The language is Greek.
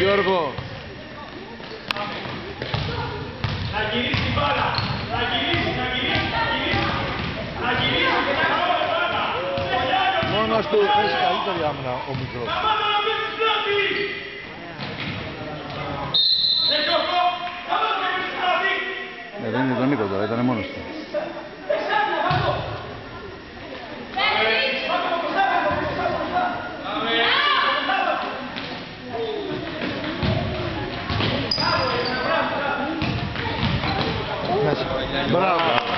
Γιώργο. Να γυρίσει η μπάλα. Να γυρίσει, να γυρίσει, να γυρίσει. Να γυρίσει και να πάμε μπάλα. Μόνος του έχει καλύτερη άμυνα ο μικρός. Σταμάτα να μπει στην πλάτη. Ναι, Γιώργο, σταμάτα να μπει στην πλάτη. Ε, δεν είναι τον Νίκο τώρα, ήταν μόνος του. Bravo.